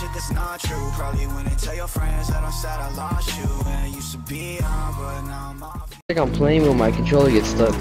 shit that's not true. Probably wouldn't tell your friends that I'm sad I lost you. And I used to be on, but now I'm off. like I'm playing when my controller gets stuck.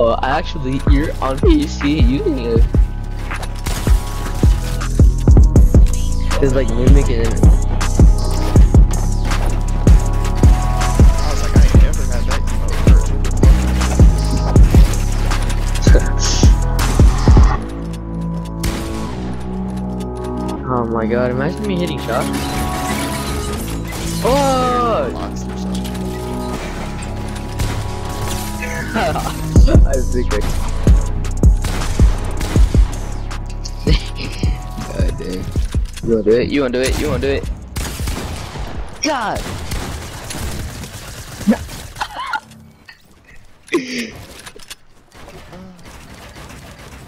Uh, awkward. Oh, actually, you're on PC using it. It's like mimicking it. I was like, I ain't never had that Oh my god, imagine me hitting shots. Oh! I think I. god damn. You wanna do it? You wanna do it? You wanna do it? God!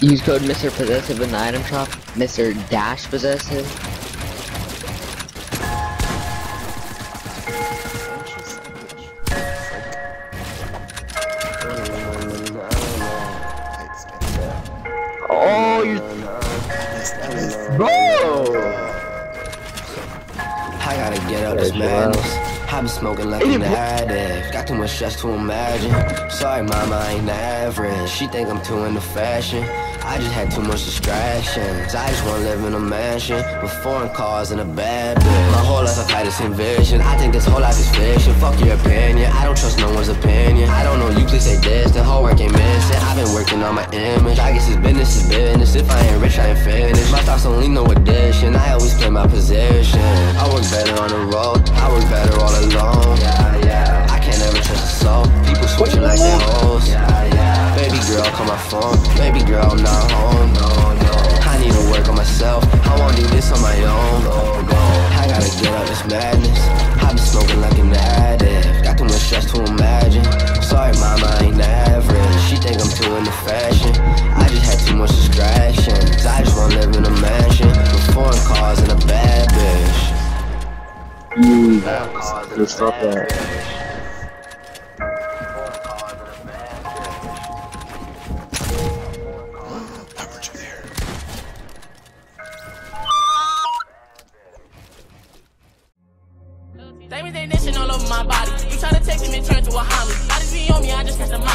Use code Mr. Possessive in the item shop. Mr. Dash Possessive. Bro! I gotta get out this madness. I've been smoking like an addict. Got too much stress to imagine. Sorry, mama, I ain't average. She think I'm too into fashion. I just had too much distractions. I just wanna live in a mansion with foreign cars and a bad bitch. Same vision. I think this whole life is fiction. Fuck your opinion. I don't trust no one's opinion. I don't know you, please say this. The whole work ain't missing. I've been working on my image. I guess it's business is business. If I ain't rich, I ain't finished. My thoughts need no addition. I always play my position. I work better on the road. I work better all alone. Yeah, yeah. I can't ever trust a soul. People switching like they hoes. Yeah, yeah. Baby girl, call my phone. Baby girl, I'm not home. No, no. I need to work on myself. I won't do this on my own. I get out this madness. I've been smoking like an addict. Got too much stress to imagine. Sorry, mama, I ain't average. She think I'm too into fashion. I just had too much distractions. I just wanna live in a mansion with foreign cars and a bad bitch. Was just stop that. my body. You try to take him and turn to a homie. Bodies be on me, I just catch the mind.